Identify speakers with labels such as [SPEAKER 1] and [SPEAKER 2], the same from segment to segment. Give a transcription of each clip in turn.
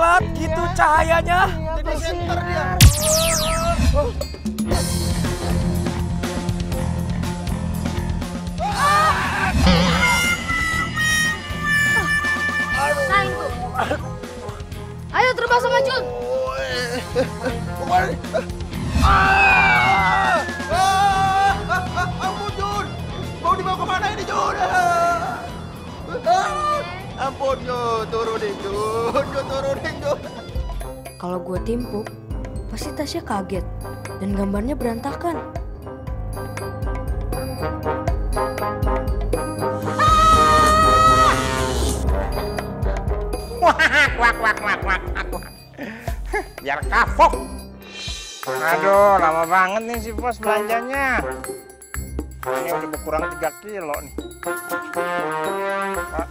[SPEAKER 1] Mengkilat gitu cahayanya.
[SPEAKER 2] Jadi center dia.
[SPEAKER 3] Ayo terbang sama Jun.
[SPEAKER 2] Ke mana? Ah! Ah! Ampun Jun. Mau dibawa ke mana ini Jun? Ah! Ampun Jun, turunin Jun, Jun turunin Jun.
[SPEAKER 4] Kalau gue timpuk, pasti Tasya kaget dan gambarnya berantakan.
[SPEAKER 5] Wak, wak, wak, wak, wak, wak. Biar kapok. Aduh, lama banget nih si bos belanjanya. Ini udah berkurang 3 kilo nih. Pak,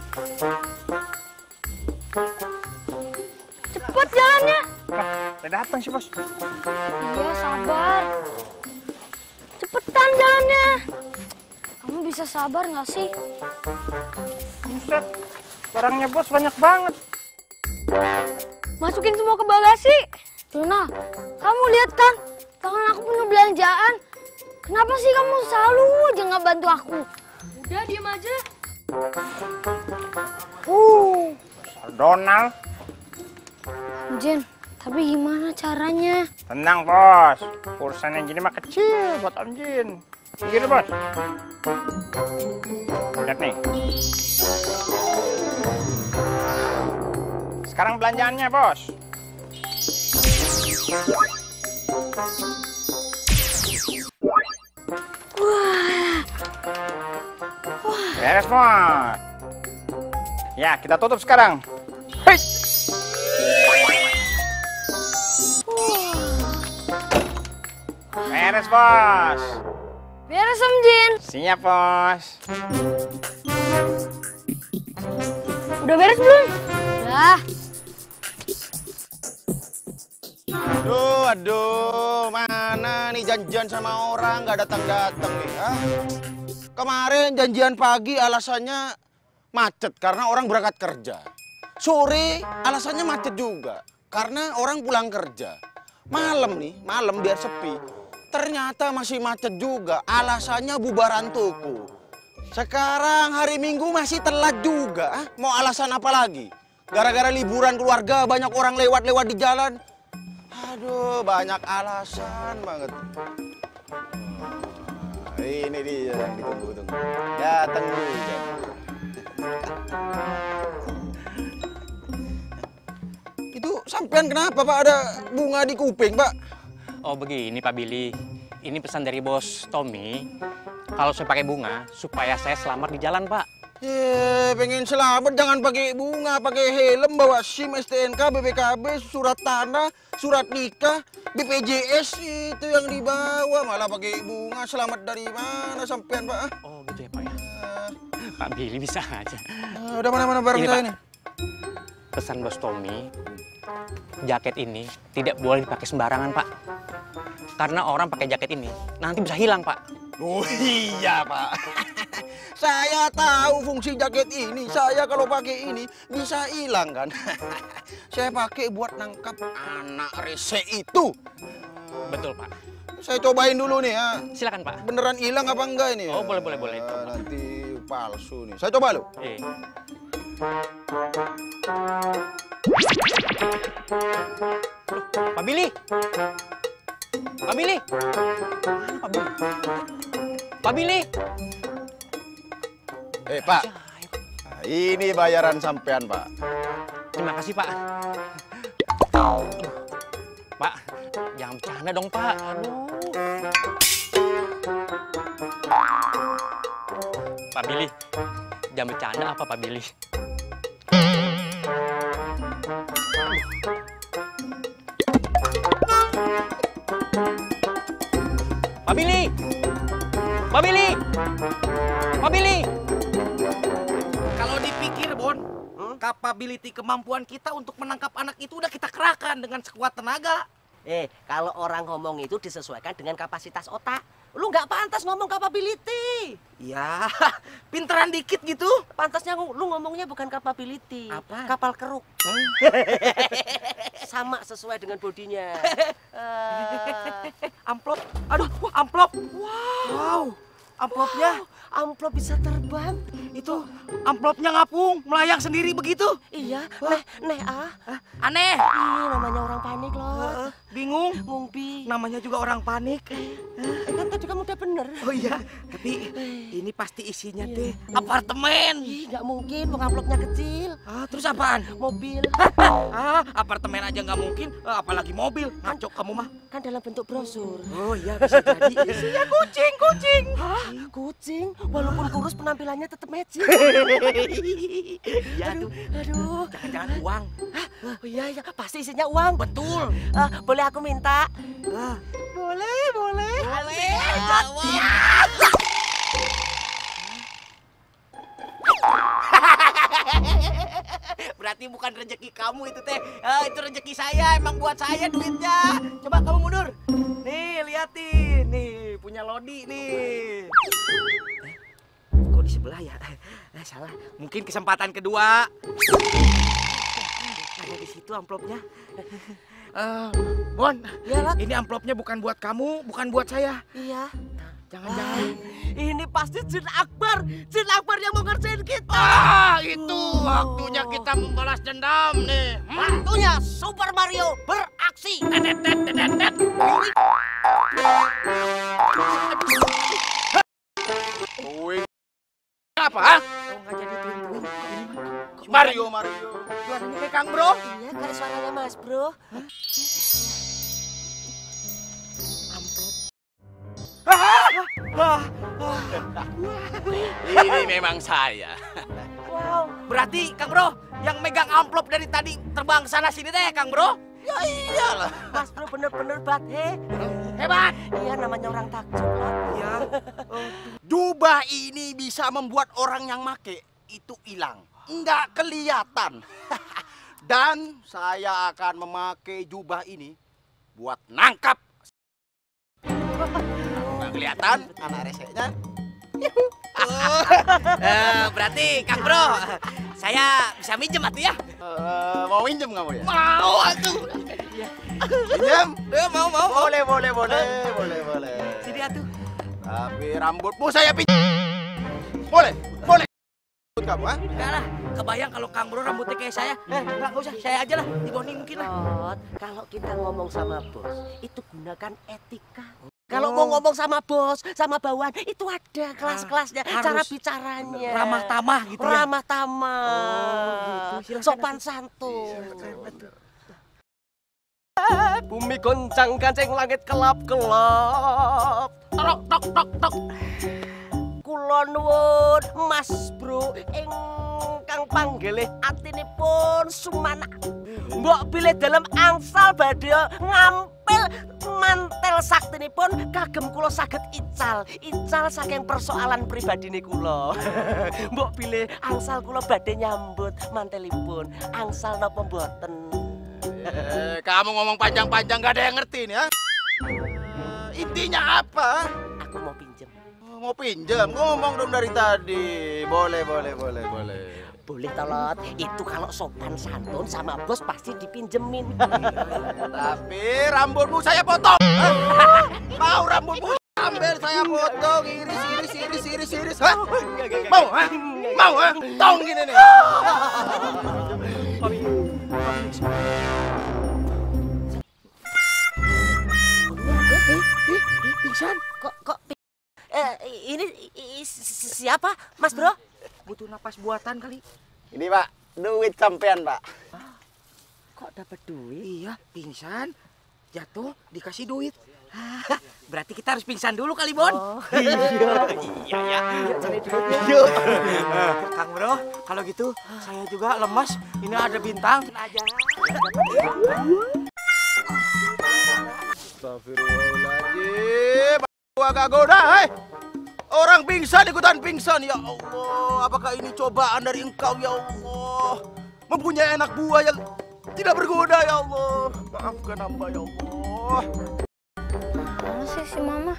[SPEAKER 3] Cepet jalannya.
[SPEAKER 5] Lah, udah datang si bos.
[SPEAKER 3] Iya sabar. Cepetan jalannya. Kamu bisa sabar nggak sih?
[SPEAKER 5] Buset, barangnya bos banyak banget.
[SPEAKER 3] Masukin semua ke bagasi. Luna, kamu lihat kan? Tangan aku penuh belanjaan. Kenapa sih kamu selalu aja nggak bantu aku? Udah, diam aja.
[SPEAKER 5] Uh, Donald.
[SPEAKER 3] Jen, tapi gimana caranya?
[SPEAKER 5] Tenang bos, urusan yang gini mah kecil buat Om Jin. Gini bos. Lihat nih. Sekarang belanjaannya bos. Beres bos. Ya kita tutup sekarang. Hei. Beres bos.
[SPEAKER 3] Beres Om Jin.
[SPEAKER 5] Siap bos.
[SPEAKER 3] Udah beres belum? Udah.
[SPEAKER 2] Aduh, aduh, mana nih janjian sama orang nggak datang-datang nih, ah? Kemarin janjian pagi alasannya macet karena orang berangkat kerja. Sore alasannya macet juga karena orang pulang kerja. Malam nih, malam biar sepi. Ternyata masih macet juga, alasannya bubaran toko. Sekarang hari Minggu masih telat juga, ah? Mau alasan apa lagi? Gara-gara liburan keluarga banyak orang lewat-lewat di jalan. Aduh, banyak alasan banget. Nah, ini dia yang ditunggu-tunggu. Datang juga. Itu sampean kenapa Pak ada bunga di kuping Pak?
[SPEAKER 6] Oh begini Pak Billy, ini pesan dari bos Tommy. Kalau saya pakai bunga, supaya saya selamat di jalan Pak.
[SPEAKER 2] Ye, pengen selamat jangan pakai bunga, pakai helm, bawa SIM, STNK, BPKB, surat tanah, surat nikah, BPJS itu yang dibawa malah pakai bunga. Selamat dari mana sampean Pak? ah?
[SPEAKER 6] Oh gitu ya Pak ya. Pak Billy bisa aja.
[SPEAKER 2] Ah, udah mana-mana barang
[SPEAKER 6] Ini,
[SPEAKER 2] saya
[SPEAKER 6] Pak.
[SPEAKER 2] nih.
[SPEAKER 6] Pesan bos Tommy, jaket ini tidak boleh dipakai sembarangan Pak. Karena orang pakai jaket ini nanti bisa hilang Pak.
[SPEAKER 2] Oh iya Pak. Saya tahu fungsi jaket ini. Saya kalau pakai ini bisa hilang kan. Saya pakai buat nangkap anak rese itu.
[SPEAKER 6] Betul Pak.
[SPEAKER 2] Saya cobain dulu nih ya.
[SPEAKER 6] Silakan Pak.
[SPEAKER 2] Beneran hilang apa enggak ini?
[SPEAKER 6] Oh boleh boleh boleh.
[SPEAKER 2] Nanti palsu nih. Saya coba lu.
[SPEAKER 6] Eh. Loh, Pak Billy. Pak Billy. Mana Pak Billy? Pak Billy.
[SPEAKER 2] Eh Pak. Nah, ini bayaran sampean Pak.
[SPEAKER 6] Terima kasih Pak. Pak, jangan bercanda dong Pak. Aduh. Pak Billy, jangan bercanda apa Pak Billy? Pak Billy! Pak Billy! Pak Billy!
[SPEAKER 1] Kalau dipikir, Bon, capability kemampuan kita untuk menangkap anak itu udah kita kerahkan dengan sekuat tenaga.
[SPEAKER 7] Eh, kalau orang ngomong itu disesuaikan dengan kapasitas otak. Lu nggak pantas ngomong capability.
[SPEAKER 1] Ya, pinteran dikit gitu.
[SPEAKER 7] Pantasnya lu ngomongnya bukan capability.
[SPEAKER 1] Apa?
[SPEAKER 7] Kapal keruk. Sama sesuai dengan bodinya. Eh,
[SPEAKER 1] Amplop. Aduh, amplop. Wow. Amplopnya
[SPEAKER 7] amplop bisa terbang.
[SPEAKER 1] Itu amplopnya ngapung, melayang sendiri begitu.
[SPEAKER 7] Iya, neh, neh ah.
[SPEAKER 1] Aneh.
[SPEAKER 7] Ih, namanya orang panik loh.
[SPEAKER 1] Bingung.
[SPEAKER 7] Ngumpi.
[SPEAKER 1] Namanya juga orang panik.
[SPEAKER 7] Kan tadi kamu udah bener.
[SPEAKER 1] Oh iya, tapi ini pasti isinya teh apartemen.
[SPEAKER 7] Ih, nggak mungkin, mau amplopnya kecil.
[SPEAKER 1] Ah, terus apaan?
[SPEAKER 7] Mobil.
[SPEAKER 1] Ah, apartemen aja nggak mungkin, eh, apalagi mobil. Ngaco kamu mah.
[SPEAKER 7] Kan dalam bentuk brosur.
[SPEAKER 1] Oh iya, bisa jadi. Isinya kucing, kucing.
[SPEAKER 7] Hah? Kucing? Walaupun kurus penampilannya tetap magic.
[SPEAKER 1] Iya tuh.
[SPEAKER 7] Aduh.
[SPEAKER 1] Jangan-jangan uang.
[SPEAKER 7] Oh iya, iya. Pasti isinya uang.
[SPEAKER 1] Betul.
[SPEAKER 7] Ah, boleh aku minta?
[SPEAKER 1] Ah,
[SPEAKER 7] Boleh, boleh.
[SPEAKER 1] boleh. Berarti bukan rezeki kamu itu teh. Ah, itu rezeki saya, emang buat saya duitnya. Coba kamu mundur. Nih, liatin. Nih, punya Lodi nih. Eh, kok di sebelah ya? Eh, salah. Mungkin kesempatan kedua. Ada di situ amplopnya. Eh, Bon,
[SPEAKER 7] Ya, Lat.
[SPEAKER 1] ini amplopnya bukan buat kamu, bukan buat saya.
[SPEAKER 7] Iya.
[SPEAKER 1] Jangan-jangan.
[SPEAKER 7] Ini pasti Jin Akbar. Jin Akbar yang mau ngerjain kita.
[SPEAKER 1] Ah, itu waktunya kita membalas dendam nih.
[SPEAKER 7] Waktunya Super Mario beraksi.
[SPEAKER 1] Bro. Amplop.
[SPEAKER 2] Ini memang saya.
[SPEAKER 7] Wow.
[SPEAKER 1] Berarti Kang Bro yang megang amplop dari tadi terbang sana sini deh, Kang Bro.
[SPEAKER 2] Ya iyalah.
[SPEAKER 7] Mas Bro bener-bener bathe.
[SPEAKER 1] Hebat.
[SPEAKER 7] Iya, namanya orang takjub. Lot.
[SPEAKER 1] Iya.
[SPEAKER 2] Jubah ini bisa membuat orang yang make itu hilang. Enggak kelihatan. Dan saya akan memakai jubah ini buat nangkap. Enggak kelihatan anak reseknya.
[SPEAKER 1] Eh, berarti Kang Bro, saya bisa minjem atuh ya?
[SPEAKER 2] Eh, mau minjem kamu ya?
[SPEAKER 1] Mau atuh.
[SPEAKER 2] Minjem?
[SPEAKER 1] Eh, mau mau mau.
[SPEAKER 2] Boleh, boleh, boleh, boleh, boleh.
[SPEAKER 1] Sini atuh.
[SPEAKER 2] Tapi rambutmu saya pinjam. Boleh, boleh. Kamu, ah?
[SPEAKER 1] Enggak lah, kebayang kalau Kang Bro rambutnya kayak saya. Eh, enggak, enggak usah, saya aja lah. Di Boni mungkin lah.
[SPEAKER 7] Lot, kalau kita ngomong sama bos, itu gunakan etika. Kalau mau ngomong sama bos, sama bawahan, itu ada kelas-kelasnya,
[SPEAKER 1] harus
[SPEAKER 7] cara bicaranya.
[SPEAKER 1] ramah tamah gitu ya?
[SPEAKER 7] Ramah tamah.
[SPEAKER 1] Oh, gitu.
[SPEAKER 7] Sopan santun. Bumi goncang ganceng langit kelap-kelap. Tok tok tok tok. Kula nuwun Mas Bro ingkang panggilih atinipun sumana. Mbok pilih dalam angsal badhe ngampil mantel saktinipun kagem kula saged ical. Ical saking persoalan pribadine kula. Mbok pilih angsal kula badhe nyambut mantelipun. Angsal napa mboten?
[SPEAKER 2] Eh, kamu ngomong panjang-panjang gak ada yang ngerti nih ya. Eh, intinya apa?
[SPEAKER 7] Aku mau pinjem.
[SPEAKER 2] Mau pinjam, ngomong dong dari tadi. Boleh, boleh, boleh, boleh.
[SPEAKER 7] Boleh tolot, itu kalau sopan santun sama bos pasti dipinjemin.
[SPEAKER 2] Tapi rambutmu saya potong. Mau rambutmu ambil saya potong, iris, iris, iris, iris, iris. Hah? Mau, ha? Mau, ha? Tong gini nih.
[SPEAKER 7] Pingsan? Kok kok eh, ini i- i- si- siapa, Mas Bro?
[SPEAKER 1] Butuh napas buatan kali.
[SPEAKER 2] Ini pak, duit sampean pak.
[SPEAKER 7] Kok dapat duit?
[SPEAKER 1] Iya, pingsan, jatuh, dikasih duit. Hah, Berarti kita harus pingsan dulu kali, Bon.
[SPEAKER 7] Oh.
[SPEAKER 1] iya. Iya, ya.
[SPEAKER 7] Cari duitnya.
[SPEAKER 1] Yuk. Kang Bro, kalau gitu saya juga lemas. Ini ada bintang.
[SPEAKER 7] aja.
[SPEAKER 2] Astagfirullahaladzim aku agak goda, hei. Orang pingsan ikutan pingsan. Ya Allah, apakah ini cobaan dari engkau, ya Allah? Mempunyai anak buah yang tidak bergoda, ya Allah. Maafkan hamba, ya Allah.
[SPEAKER 3] Mana sih si mama?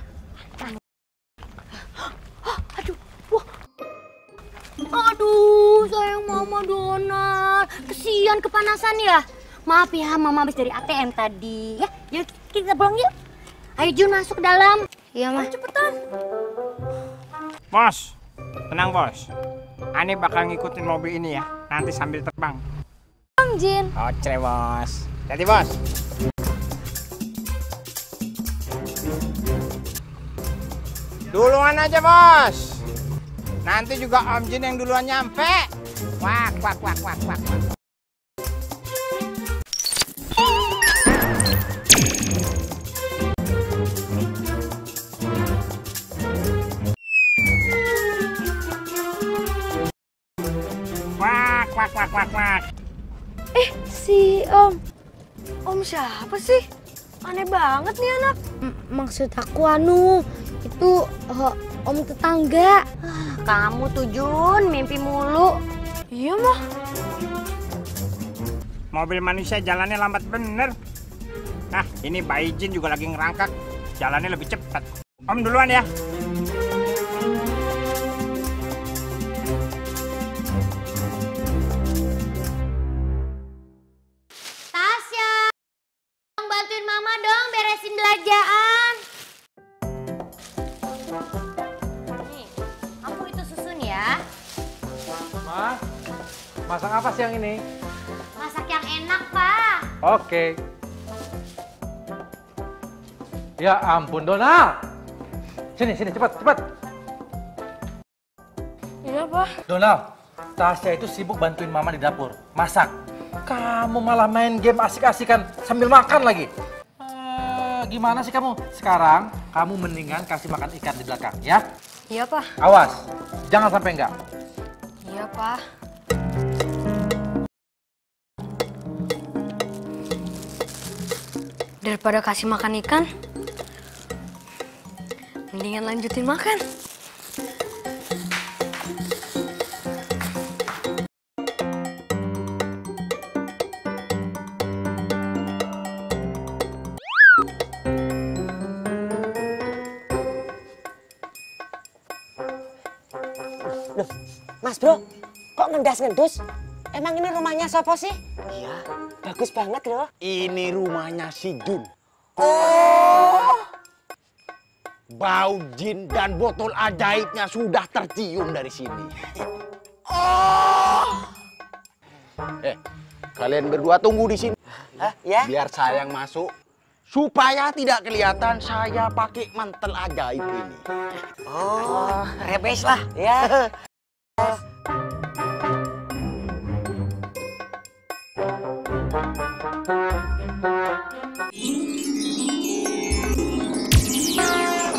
[SPEAKER 3] Aduh, wah. Aduh, sayang mama donat. Kesian kepanasan ya. Maaf ya, mama habis dari ATM tadi. Ya, yuk kita pulang yuk. Ayo Jun masuk ke dalam. Iya, mah. Cepetan.
[SPEAKER 5] Bos, tenang bos. Ani bakal ngikutin mobil ini ya, nanti sambil terbang.
[SPEAKER 3] Bang Jin.
[SPEAKER 5] Oce bos. Jadi bos. Duluan aja bos. Nanti juga Om Jin yang duluan nyampe. Wak, wak, wak, wak. wak. Wak,
[SPEAKER 3] Siapa sih? Aneh banget nih anak. maksud aku anu, itu eh, Om tetangga. kamu tuh Jun, mimpi mulu. Iya mah.
[SPEAKER 5] Mobil manusia jalannya lambat bener. Nah, ini Bayi Jin juga lagi ngerangkak. Jalannya lebih cepat. Om duluan ya.
[SPEAKER 8] Ini?
[SPEAKER 3] Masak yang enak, Pak.
[SPEAKER 8] Oke. Ya ampun, Donald. Sini, sini, cepat, cepat.
[SPEAKER 3] Iya, Pak.
[SPEAKER 8] Donald, Tasya itu sibuk bantuin mama di dapur, masak. Kamu malah main game asik-asikan sambil makan lagi. Eh, gimana sih kamu? Sekarang kamu mendingan kasih makan ikan di belakang, ya?
[SPEAKER 3] Iya, Pak.
[SPEAKER 8] Awas, jangan sampai enggak.
[SPEAKER 3] Iya, Pak. Daripada kasih makan ikan, mendingan lanjutin makan.
[SPEAKER 9] Mas bro, kok ngendas-ngendus? Emang ini rumahnya siapa sih? Iya, bagus banget loh.
[SPEAKER 2] Ini rumahnya si Jun. Oh. Bau jin dan botol ajaibnya sudah tercium dari sini. Oh. Eh, kalian berdua tunggu di sini.
[SPEAKER 9] Hah, ya?
[SPEAKER 2] Biar saya yang masuk. Supaya tidak kelihatan saya pakai mantel ajaib ini.
[SPEAKER 9] Oh, rebes lah. Ya.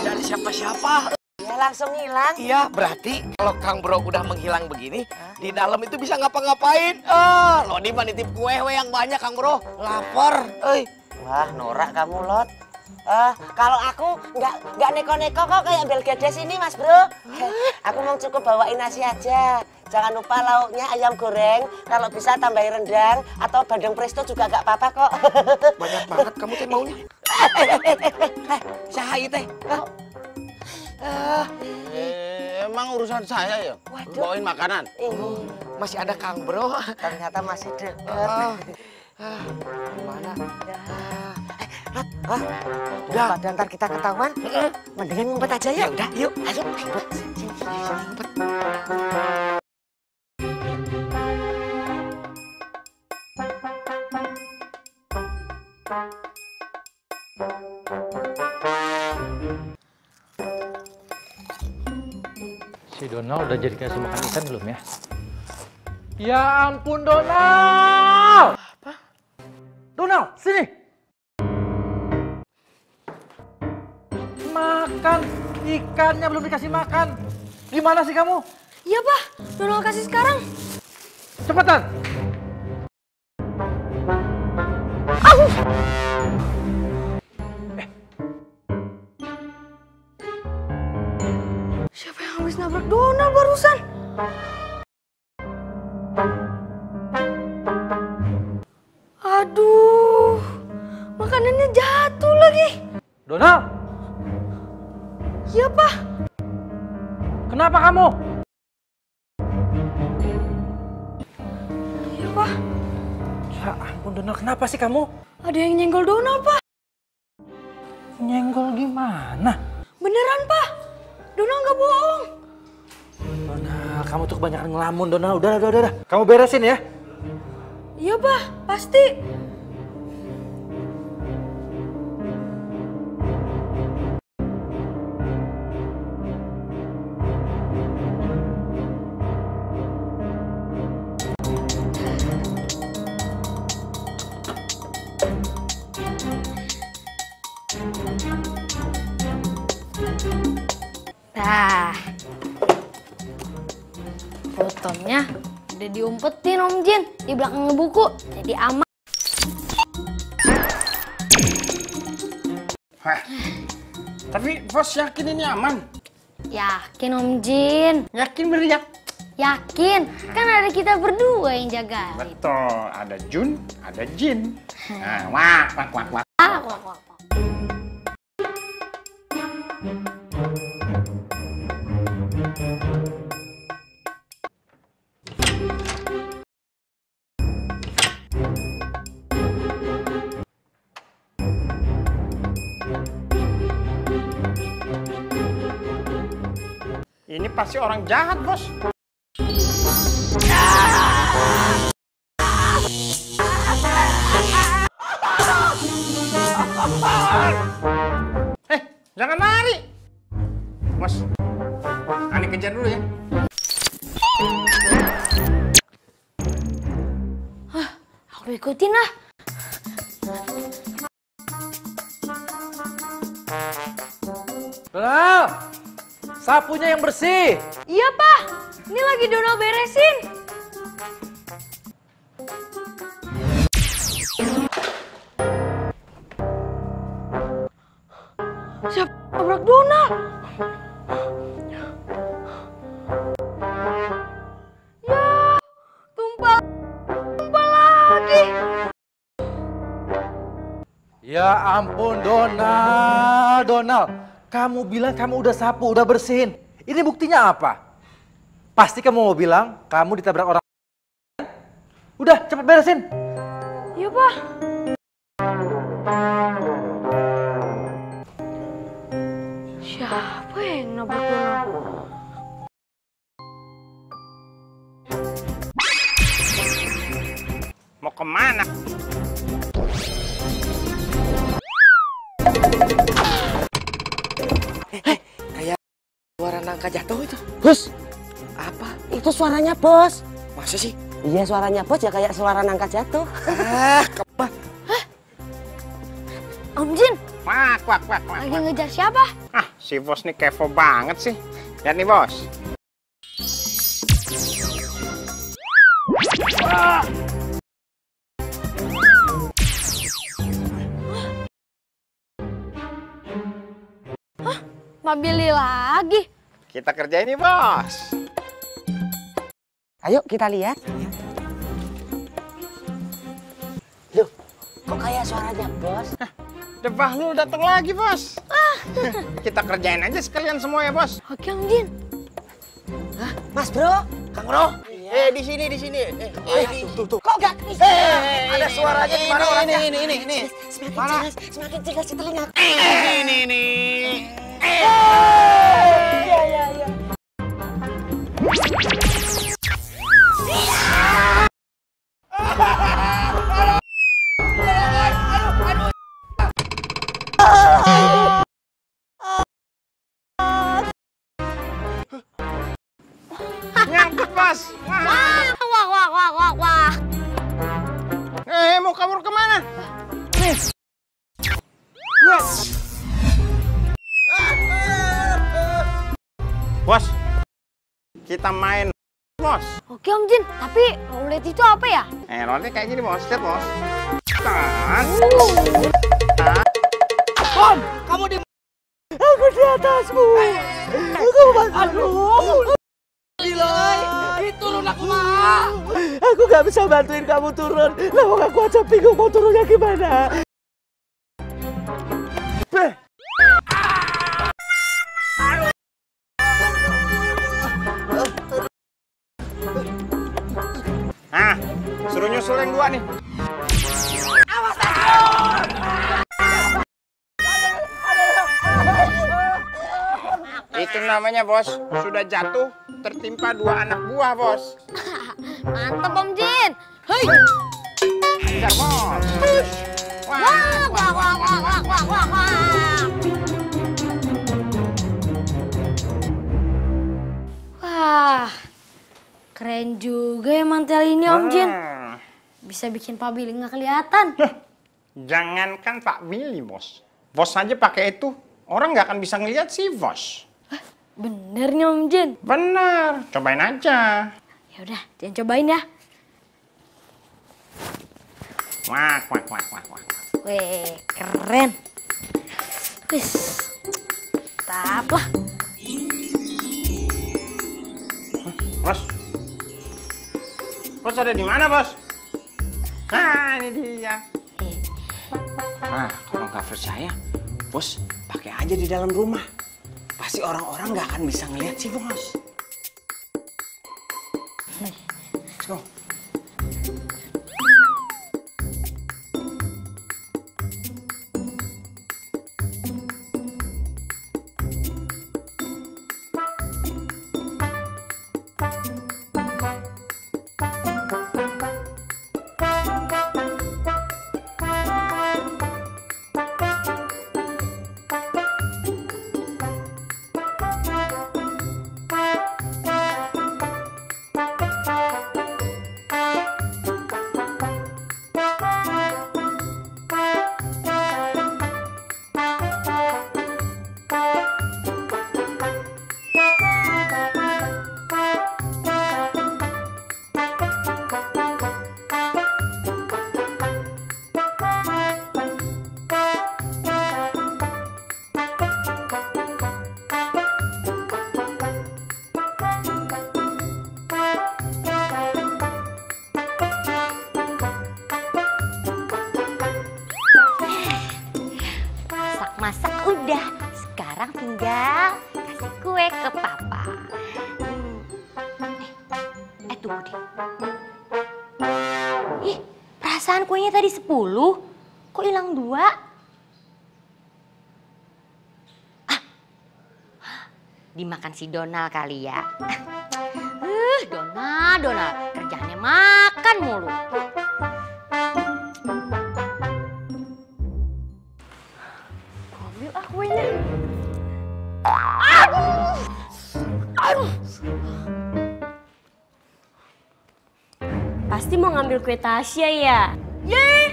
[SPEAKER 1] Dari siapa-siapa.
[SPEAKER 9] Ya langsung hilang.
[SPEAKER 1] Iya, berarti kalau Kang Bro udah menghilang begini, di dalam itu bisa ngapa-ngapain. Ah, lo mah nitip kue we yang banyak Kang Bro. Lapar. Eh,
[SPEAKER 9] Wah, norak kamu, Lot. Eh, kalau aku nggak nggak neko-neko kok kayak Bel Gedes ini, Mas Bro. aku mau cukup bawain nasi aja. Jangan lupa lauknya ayam goreng. Kalau bisa tambahin rendang atau bandeng presto juga nggak apa-apa kok.
[SPEAKER 1] banyak banget kamu teh maunya. Sahai teh.
[SPEAKER 2] Eh, emang urusan saya ya?
[SPEAKER 9] Waduh.
[SPEAKER 2] Bawain makanan.
[SPEAKER 9] Ini
[SPEAKER 1] Masih ada Kang Bro.
[SPEAKER 9] ternyata masih deket.
[SPEAKER 1] Ah, ah, Mana?
[SPEAKER 9] Lot, ah, daripada ntar kita ketahuan, mendingan ngumpet aja ya.
[SPEAKER 1] udah, yuk.
[SPEAKER 9] Ayo,
[SPEAKER 8] Si Donald udah jadi kasih makan ikan belum ya? Ya ampun Donald! Apa? Donald, sini! Makan! Ikannya belum dikasih makan. Gimana sih kamu?
[SPEAKER 3] Iya, Pak. Donald kasih sekarang.
[SPEAKER 8] Cepetan!
[SPEAKER 3] apa?
[SPEAKER 8] kamu?
[SPEAKER 3] Iya, Pak.
[SPEAKER 8] Ya ampun, Donal. Kenapa sih kamu?
[SPEAKER 3] Ada yang nyenggol Donal, Pak.
[SPEAKER 8] Nyenggol gimana?
[SPEAKER 3] Beneran, Pak. Donal nggak bohong.
[SPEAKER 8] Donal, kamu tuh kebanyakan ngelamun, Donal. Udah, udah, udah. Kamu beresin ya.
[SPEAKER 3] Iya, Pak. Pasti. Diumpetin Om Jin di belakang buku, jadi aman.
[SPEAKER 5] Hah. Tapi bos yakin ini aman?
[SPEAKER 3] Yakin Om Jin?
[SPEAKER 5] Yakin beriak?
[SPEAKER 3] Yakin, kan ada kita berdua yang jaga.
[SPEAKER 5] Betul, ada Jun, ada Jin. Nah, wak, wak, wak, wak.
[SPEAKER 3] Ah, wah, wah, wah.
[SPEAKER 5] Ini pasti orang jahat, bos. Eh, jangan lari. Bos, Ani kejar dulu ya.
[SPEAKER 3] Aku ikutin lah.
[SPEAKER 8] Sapunya yang bersih.
[SPEAKER 3] Iya, Pak. Ini lagi Donald beresin. Siapa nabrak Donald? Ya, tumpah, tumpah lagi.
[SPEAKER 8] Ya ampun Donald, Donald. Kamu bilang kamu udah sapu, udah bersihin. Ini buktinya apa? Pasti kamu mau bilang kamu ditabrak orang. Udah, cepet beresin.
[SPEAKER 3] Iya, Pak. Siapa yang nabrak Donald?
[SPEAKER 5] Mau ke mana?
[SPEAKER 9] Suara nangka jatuh itu. Bos. Apa? Itu suaranya bos.
[SPEAKER 2] Masa sih?
[SPEAKER 9] Iya suaranya bos ya kayak suara nangka jatuh.
[SPEAKER 2] Ah, kemah.
[SPEAKER 3] Om Jin,
[SPEAKER 5] Wak, wak, wak, wak.
[SPEAKER 3] lagi ngejar siapa?
[SPEAKER 5] Ah, si bos nih kepo banget sih. Lihat nih, bos.
[SPEAKER 3] Mbak Billy lagi.
[SPEAKER 5] Kita kerjain nih, bos.
[SPEAKER 9] Ayo kita lihat. Loh, kok kayak suaranya bos?
[SPEAKER 5] Debah lu datang lagi, bos. Kita kerjain aja sekalian semua ya, bos.
[SPEAKER 3] Oke Om Jin.
[SPEAKER 9] Mas bro,
[SPEAKER 2] Kang Bro. Eh, di sini, di sini. Eh, eh, di-
[SPEAKER 9] tuh tuh. Kok gak bisa?
[SPEAKER 2] Eh, ada suaranya di mana orangnya? Ini, ini, ini, ini.
[SPEAKER 9] Semakin jelas, semakin jelas di telinga.
[SPEAKER 2] Ini, ini.
[SPEAKER 9] Iya iya iya.
[SPEAKER 3] Oke Om Jin, tapi roulette itu apa ya?
[SPEAKER 5] Eh, rolnya kayak gini, bos. Lihat, bos. Kan.
[SPEAKER 1] Bom, kamu di
[SPEAKER 9] Aku di atasmu. Aku Aduh.
[SPEAKER 1] Biloy, itu lunak mah.
[SPEAKER 9] Aku gak bisa bantuin kamu turun. Lama aku aja bingung mau turunnya gimana.
[SPEAKER 5] Suruh nyusul yang dua nih. Itu namanya bos, sudah jatuh tertimpa dua anak buah bos.
[SPEAKER 3] Mantap Om Jin. Hei.
[SPEAKER 5] Bentar bos.
[SPEAKER 3] Wah, wah, wah, wah, wah, wah, wah, wah. Wah, keren juga ya mantel ini Om Jin. Bisa bikin Pak Billy nggak kelihatan.
[SPEAKER 5] Jangankan Pak Billy bos, bos aja pakai itu orang nggak akan bisa ngelihat si bos.
[SPEAKER 3] Bener nih Om Jin.
[SPEAKER 5] Benar, cobain aja.
[SPEAKER 3] Ya udah, jangan cobain ya.
[SPEAKER 5] Wak, wak, wak, wak, wak.
[SPEAKER 3] Weh, keren. Wis, tap lah.
[SPEAKER 5] Bos, bos ada di mana bos? Nah, ini dia. Nah, kalau nggak percaya, bos pakai aja di dalam rumah. Pasti orang-orang nggak akan bisa ngeliat sih bos. Let's go.
[SPEAKER 3] Tadi 10. Kok hilang dua? Ah, dimakan si Donald kali ya. Uh, Donald, Donald. Kerjaannya makan mulu. Ambil ah kuenya. Aduh! Aduh!
[SPEAKER 10] Pasti mau ngambil kue Tasya ya?
[SPEAKER 3] Ye!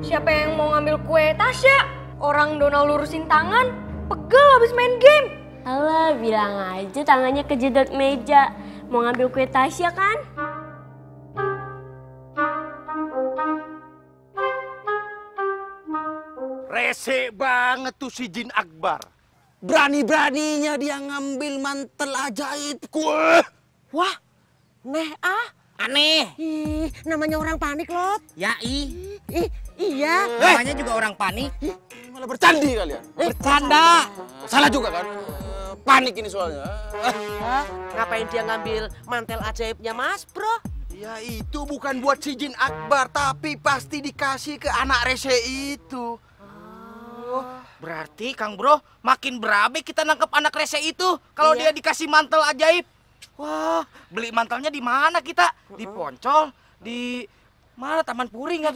[SPEAKER 3] Siapa yang mau ngambil kue Tasya? Orang Donald lurusin tangan, pegel habis main game.
[SPEAKER 10] Alah, bilang aja tangannya kejedot meja. Mau ngambil kue Tasya kan?
[SPEAKER 2] Rese banget tuh si Jin Akbar. Berani-beraninya dia ngambil mantel ajaibku.
[SPEAKER 9] Wah, neh ah.
[SPEAKER 1] Aneh.
[SPEAKER 9] Ih, namanya orang panik, Lot.
[SPEAKER 1] Ya, i.
[SPEAKER 9] Ih, iya.
[SPEAKER 1] Namanya juga orang panik.
[SPEAKER 2] Malah bercandi kalian.
[SPEAKER 1] Bercanda.
[SPEAKER 2] Salah juga kan? Eh, Panik ini soalnya.
[SPEAKER 9] Hah? Ngapain dia ngambil mantel ajaibnya Mas, Bro?
[SPEAKER 2] Ya itu bukan buat si Jin Akbar, tapi pasti dikasih ke anak rese itu.
[SPEAKER 1] Berarti Kang Bro makin berabe kita nangkep anak rese itu kalau
[SPEAKER 9] Iya.
[SPEAKER 1] dia dikasih mantel ajaib. Wah, beli mantelnya di mana kita? Di Poncol, di mana Taman Puring kan?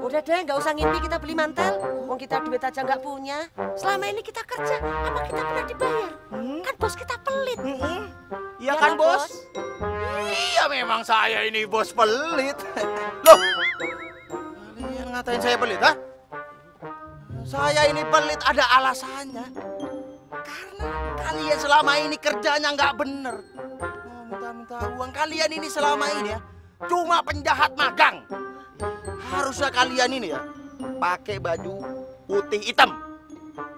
[SPEAKER 9] Udah deh, nggak usah ngimpi kita beli mantel. Wong kita duit aja nggak punya. Selama ini kita kerja, apa kita pernah dibayar? Kan bos kita pelit.
[SPEAKER 1] Iya
[SPEAKER 9] Ya
[SPEAKER 1] kan,
[SPEAKER 9] kan,
[SPEAKER 1] Bos?
[SPEAKER 9] Bos?
[SPEAKER 2] Iya memang saya ini bos pelit. Loh, kalian ngatain saya pelit, ha? Saya ini pelit ada alasannya. Karena kalian selama ini kerjanya nggak bener. Mau minta-minta uang kalian ini selama ini ya cuma penjahat magang. Harusnya kalian ini ya pakai baju putih hitam.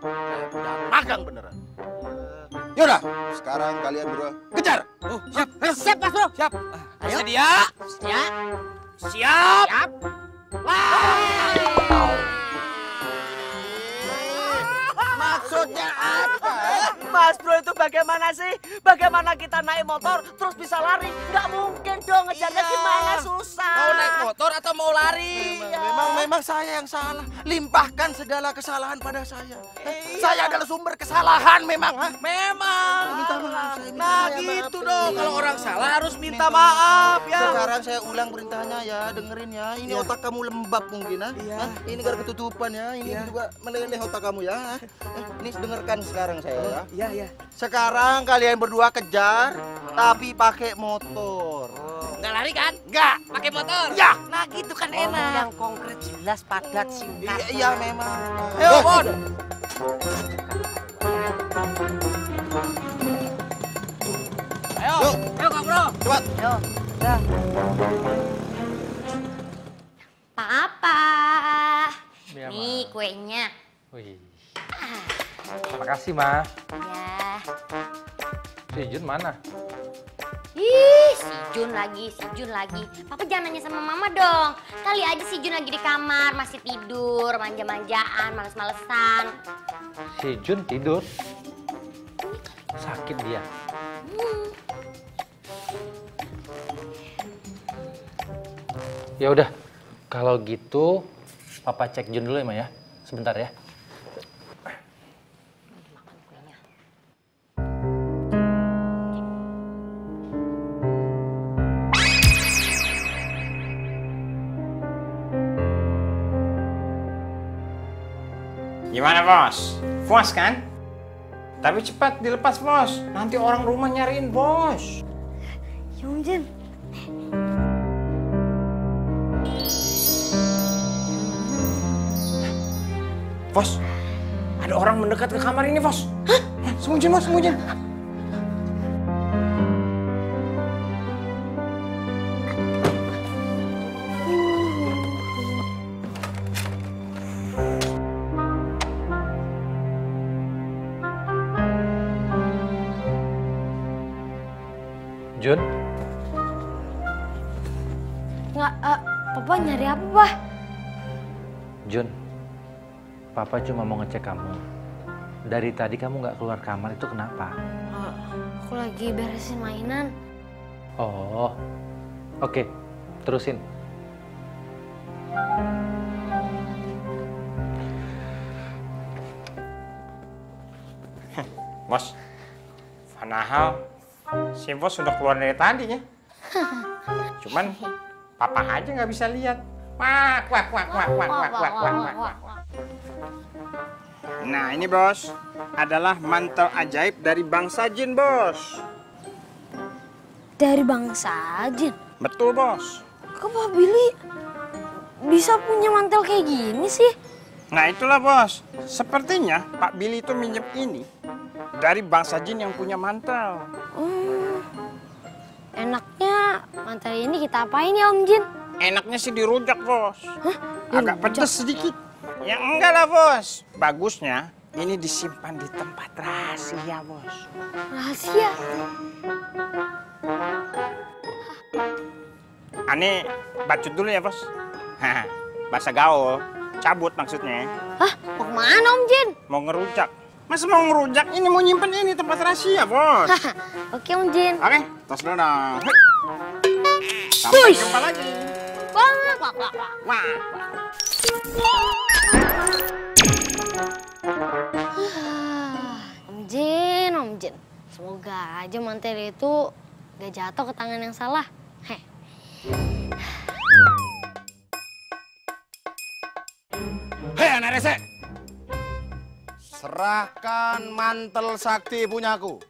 [SPEAKER 2] Penjahat magang beneran. Eh, Yaudah, sekarang kalian berdua kejar.
[SPEAKER 1] Oh, siap. Ayo. Siap, Mas Bro. Siap. Ayo. Sedia. Ya. Siap. Siap.
[SPEAKER 2] Maksudnya apa?
[SPEAKER 7] Mas Bro itu bagaimana sih? Bagaimana kita naik motor terus bisa lari? Nggak mungkin dong ngejarnya
[SPEAKER 2] Iya.
[SPEAKER 7] gimana susah.
[SPEAKER 1] Mau naik motor atau mau lari?
[SPEAKER 2] Memang, memang, memang saya yang salah. Limpahkan segala kesalahan pada saya. Eh, Saya adalah sumber kesalahan memang. Ha?
[SPEAKER 1] Memang.
[SPEAKER 2] Minta maaf, saya minta
[SPEAKER 1] Nah
[SPEAKER 2] maaf.
[SPEAKER 1] gitu dong. Kalau orang salah harus minta maaf ya.
[SPEAKER 2] Sekarang saya ulang perintahnya ya, dengerin ya. Ini otak kamu lembab mungkin ha? Hah? Ini gara ketutupan ya. Ini juga meleleh otak kamu ya. Eh, ini dengarkan sekarang saya ya.
[SPEAKER 1] Iya iya.
[SPEAKER 2] Sekarang kalian berdua kejar, tapi pakai motor.
[SPEAKER 1] Nggak lari kan?
[SPEAKER 2] Enggak.
[SPEAKER 1] Pakai motor.
[SPEAKER 2] Ya.
[SPEAKER 1] Nah gitu kan
[SPEAKER 9] Ngomong
[SPEAKER 1] enak.
[SPEAKER 9] yang konkret jelas padat singkat.
[SPEAKER 2] Iya, iya memang.
[SPEAKER 1] Ayo Bon. Ayo.
[SPEAKER 2] Yuk.
[SPEAKER 1] Ayo Kak Bro.
[SPEAKER 2] Cepat.
[SPEAKER 9] Yo, dah.
[SPEAKER 3] Papa.
[SPEAKER 8] Iya,
[SPEAKER 3] Nih kuenya.
[SPEAKER 8] Wih. Terima kasih, Ma. Si Jun mana?
[SPEAKER 3] Ih, si Jun lagi, si Jun lagi. Papa jangan nanya sama mama dong. Kali aja si Jun lagi di kamar, masih tidur, manja-manjaan, males-malesan.
[SPEAKER 8] Si Jun tidur. Sakit dia. Ya udah, kalau gitu Papa cek Jun dulu ya, Ma ya. Sebentar ya.
[SPEAKER 5] Bos? Puas kan? Tapi cepat dilepas bos. Nanti orang rumah nyariin bos.
[SPEAKER 3] Ya Om Jun.
[SPEAKER 5] Bos, ada orang mendekat ke kamar ini bos. Hah? Sembunyi bos, sembunyi.
[SPEAKER 8] Papa cuma mau ngecek kamu. Dari tadi kamu nggak keluar kamar itu kenapa?
[SPEAKER 3] Eh, aku lagi beresin mainan.
[SPEAKER 8] Oh, oke. Terusin.
[SPEAKER 5] Bos, padahal si bos sudah keluar dari tadi ya. Cuman papa aja nggak bisa lihat. Wak, wak, wak, wak, wak, wak, wak, wak, wak, wak. Nah ini bos, adalah mantel ajaib dari bangsa jin bos.
[SPEAKER 3] Dari bangsa Jin.
[SPEAKER 5] Betul bos.
[SPEAKER 3] Kok Pak Billy bisa punya mantel kayak gini sih?
[SPEAKER 5] Nah itulah bos, sepertinya Pak Billy itu minjem ini dari bangsa jin yang punya mantel.
[SPEAKER 3] Hmm, enaknya mantel ini kita apain ya Om Jin?
[SPEAKER 5] Enaknya sih dirujak bos. Agak
[SPEAKER 3] Dirujak?
[SPEAKER 5] pedes sedikit. Ya enggak lah bos. Bagusnya ini disimpan di tempat rahasia bos.
[SPEAKER 3] Rahasia.
[SPEAKER 5] Aneh bacut dulu ya bos. Hah, Bahasa gaul, cabut maksudnya.
[SPEAKER 3] Hah, mau ke mana Om Jin?
[SPEAKER 5] Mau ngerujak. Masa mau ngerujak? Ini mau nyimpen ini tempat rahasia bos.
[SPEAKER 3] Oke Om Jin.
[SPEAKER 5] Oke, tos dulu dong. Sampai jumpa lagi.
[SPEAKER 3] Om Jin, Om Jin. Semoga aja mantel itu gak jatuh ke tangan yang salah. Heh.
[SPEAKER 2] Hei anak rese. Serahkan mantel sakti punyaku.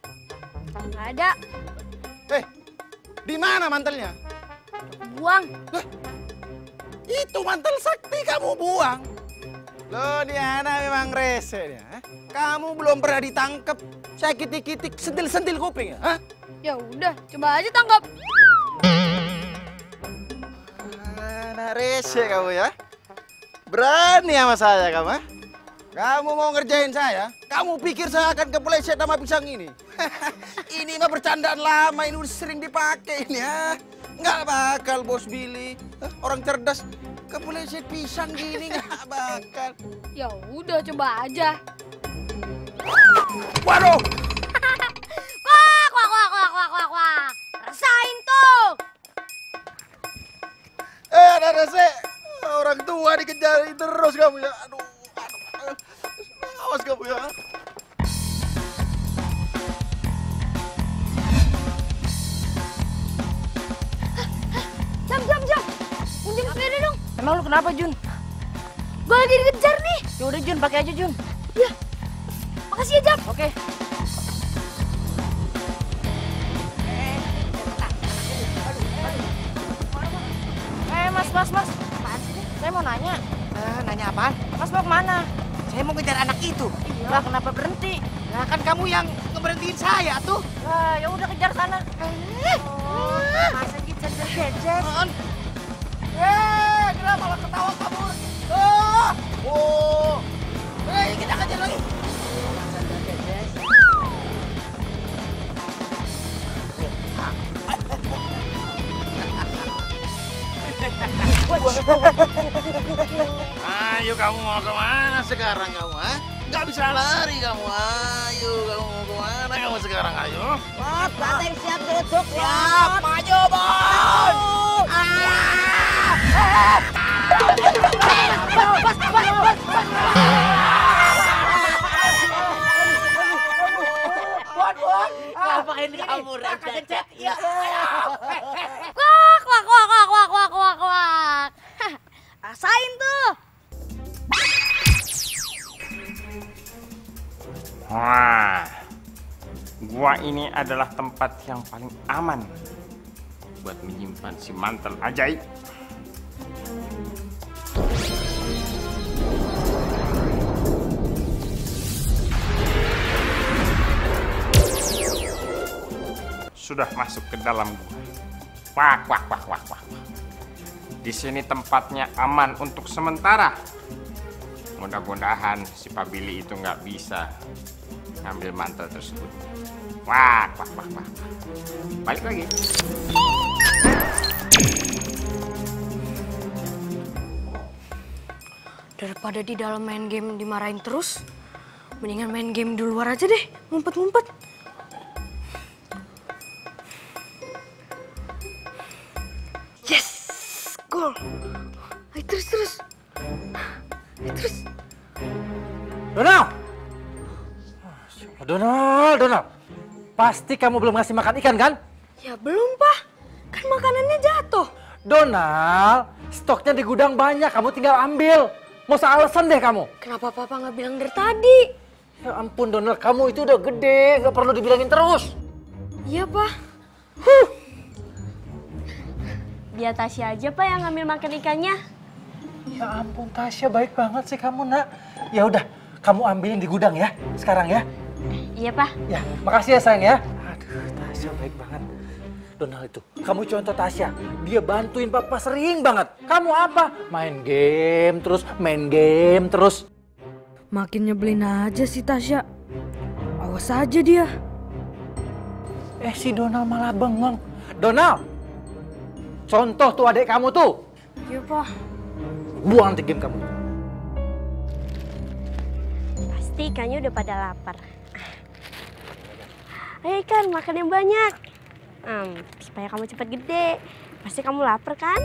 [SPEAKER 3] Gak ada.
[SPEAKER 2] Eh, di mana mantelnya?
[SPEAKER 3] Buang.
[SPEAKER 2] Itu mantel sakti kamu buang. Loh, Diana memang rese dia. eh? Kamu belum pernah ditangkap. Saya kitik-kitik, sentil-sentil kuping ya? Hah?
[SPEAKER 3] Ya udah, coba aja tangkap.
[SPEAKER 2] Anak rese kamu ya. Berani sama saya kamu, ha? Kamu mau ngerjain saya? Kamu pikir saya akan kepleset sama pisang ini? ini mah bercandaan lama, ini udah sering dipakai ini ya. Nggak bakal, Bos Billy. Eh, orang cerdas kepleset pisang gini nggak bakal.
[SPEAKER 3] Ya udah coba aja.
[SPEAKER 2] Waduh. Rasain tuh. Eh, ada. Orang tua dikejar terus kamu ya. Aduh, aduh. Awas kamu ya.
[SPEAKER 11] Emang lu kenapa Jun?
[SPEAKER 12] Gue lagi dikejar nih.
[SPEAKER 11] Yaudah Jun, pakai aja Jun.
[SPEAKER 12] Makasih ya, Jam.
[SPEAKER 11] Oke. Eh mas, mas, mas. Apaan sih? Saya mau nanya.
[SPEAKER 1] Eh, nanya apaan?
[SPEAKER 11] Mas mau ke mana?
[SPEAKER 1] Saya mau ngejar anak itu.
[SPEAKER 11] Lah kenapa berhenti?
[SPEAKER 1] Nah, kan kamu yang ngeberhentiin saya tuh.
[SPEAKER 11] Lah ya udah kejar sana. Oh, masa kita gadget?
[SPEAKER 1] Eh, kenapa malah ketawa kabur? Oh, oh. Eh, kita kejar lagi.
[SPEAKER 2] Ayo kamu mau ke mana sekarang kamu, ha? Gak bisa lari kamu, ayo kamu mau ke mana kamu sekarang, ayo?
[SPEAKER 9] Bateng siap duduk,
[SPEAKER 1] Siap,
[SPEAKER 9] Lot.
[SPEAKER 1] maju, Bon. Ngapain kamu recet?
[SPEAKER 12] Wak, wak, wak, wak, wak, wak, wak, wak. Hah, Rasain tuh.
[SPEAKER 5] Wah, gua ini adalah tempat yang paling aman buat menyimpan si mantel ajaib. Sudah masuk ke dalam gua. Wah, wah, wah, wah, wah. Di sini tempatnya aman untuk sementara. Mudah-mudahan si Pak Billy itu nggak bisa ngambil mantel tersebut. Wah, wah, wah, wah. Balik lagi.
[SPEAKER 3] Daripada di dalam main game dimarahin terus, mendingan main game di luar aja deh, ngumpet-ngumpet. Gol. Ayo terus terus. Ayo terus.
[SPEAKER 8] Donald! Donald, Donald. Pasti kamu belum ngasih makan ikan kan?
[SPEAKER 3] Ya belum, Pak. Kan makanannya jatuh.
[SPEAKER 8] Donald, stoknya di gudang banyak, kamu tinggal ambil. Mau alasan deh kamu.
[SPEAKER 3] Kenapa Papa nggak bilang dari tadi?
[SPEAKER 8] Ya ampun Donald, kamu itu udah gede, nggak perlu dibilangin terus.
[SPEAKER 3] Iya, Pak.
[SPEAKER 10] Biar Tasya aja pak yang ngambil makan ikannya.
[SPEAKER 8] Ya ampun Tasya, baik banget sih kamu nak. Ya udah, kamu ambilin di gudang ya, sekarang ya.
[SPEAKER 10] Iya pak.
[SPEAKER 8] Ya, makasih ya sayang ya. Aduh, Tasya baik banget. Donald itu, kamu contoh Tasya. Dia bantuin papa sering banget. Kamu apa? Main game terus, main game terus.
[SPEAKER 3] Makin nyebelin aja sih Tasya. Awas aja dia.
[SPEAKER 8] Eh si Donald malah bengong. Donald, contoh tuh adik kamu tuh.
[SPEAKER 3] Iya, Pak.
[SPEAKER 8] Buang nanti game kamu.
[SPEAKER 10] Pasti ikannya udah pada lapar. Ayo ikan, makan yang banyak. Hmm, supaya kamu cepat gede. Pasti kamu lapar kan?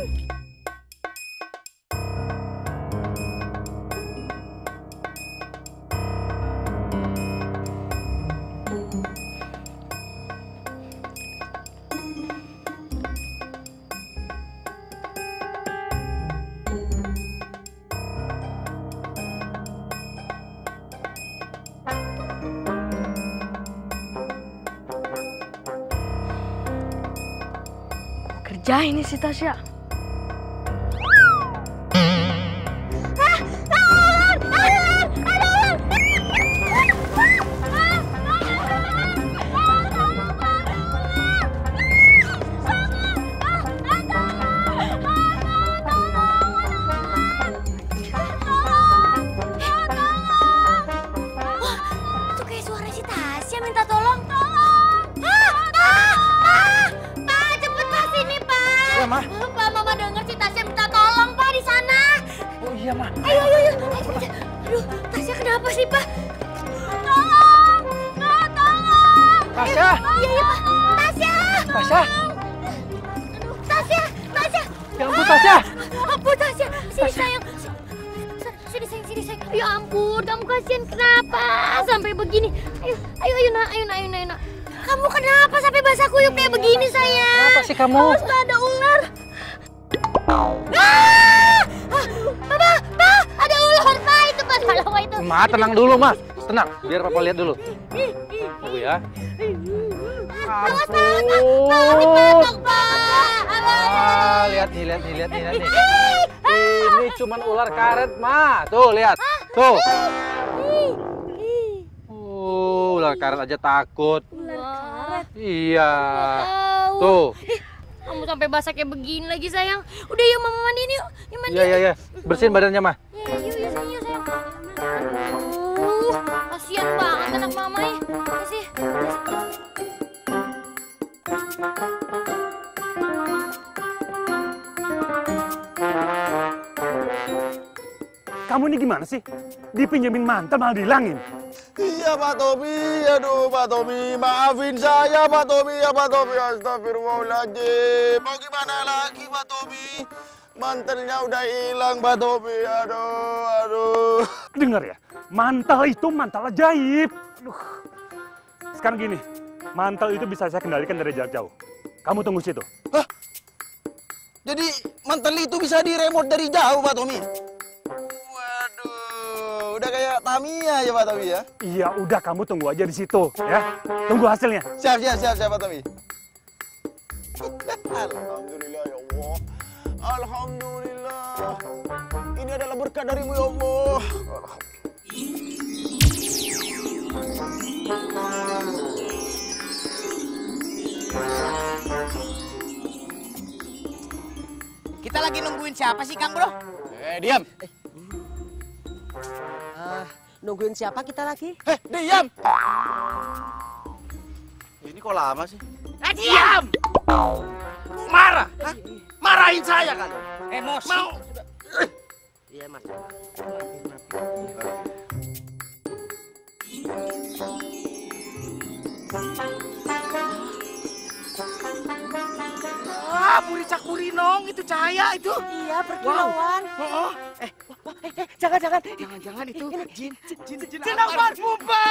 [SPEAKER 3] Kerja ini si Tasya. Kasihan kenapa sampai begini? Ayo, ayo, ayo nak, ayo nak, ayo nak, ayo nak. Kamu kenapa sampai basah kuyup kayak begini sayang?
[SPEAKER 8] Kenapa sih kamu?
[SPEAKER 3] Awas ada ular. Ah! Ah! Papa, ada ular pak itu pak, kalau itu.
[SPEAKER 8] Ma, tenang dulu, Ma. Tenang, biar Papa lihat dulu. Tunggu ya.
[SPEAKER 3] Awas pak. Awas.
[SPEAKER 8] Ah, lihat nih, lihat nih, lihat nih, lihat nih. Ini cuman ular karet, Ma. Tuh, lihat. Tuh. Ular karet aja takut.
[SPEAKER 3] Ular
[SPEAKER 8] Iya.
[SPEAKER 3] Tahu.
[SPEAKER 8] Tuh.
[SPEAKER 3] Ih, kamu sampai basah kayak begini lagi sayang. Udah yuk mama mandiin yuk. Yuk mandi.
[SPEAKER 8] Iya, iya, iya. Bersihin badannya, Ma.
[SPEAKER 3] Iya, yuk, yuk, sayang, yuk, sayang. Aduh, kasihan banget anak mama ya. Kasih.
[SPEAKER 13] Kamu ini gimana sih? Dipinjemin mantel malah dihilangin.
[SPEAKER 2] Iya Pak Tommy, aduh Pak Tommy, maafin saya Pak Tommy, ya Pak Tommy, astagfirullahaladzim. Mau gimana lagi Pak Tommy? Mantelnya udah hilang Pak Tommy, aduh, aduh.
[SPEAKER 13] Dengar ya, mantel itu mantel ajaib. Aduh. Sekarang gini, mantel itu bisa saya kendalikan dari jarak jauh. Kamu tunggu situ.
[SPEAKER 2] Jadi mantel itu bisa diremote dari jauh Pak Tommy? Kayak Tamiya ya Pak Tommy ya?
[SPEAKER 13] Iya, udah kamu tunggu aja di situ, ya. Tunggu hasilnya.
[SPEAKER 2] Siap, siap, siap, siap Pak Tommy. Alhamdulillah ya Allah. Alhamdulillah. Ini adalah berkat darimu ya Allah.
[SPEAKER 1] Kita lagi nungguin siapa sih, Kang Bro?
[SPEAKER 2] Eh, diam.
[SPEAKER 9] Ah, nungguin siapa kita lagi?
[SPEAKER 2] Eh, diam. Ini kok lama sih?
[SPEAKER 1] Eh, diam!
[SPEAKER 7] Marah? Hah? Marahin saya kan?
[SPEAKER 1] Emosi.
[SPEAKER 7] Mau?
[SPEAKER 9] Iya, Mas.
[SPEAKER 1] Wah, Puricak Purinong, itu cahaya itu.
[SPEAKER 9] Iya, berkilauan.
[SPEAKER 1] Oh,
[SPEAKER 9] Eh, wah, eh, eh, jangan, jangan.
[SPEAKER 1] jangan-jangan itu jin, jin, jin,
[SPEAKER 7] Jin
[SPEAKER 1] apa?
[SPEAKER 7] apa?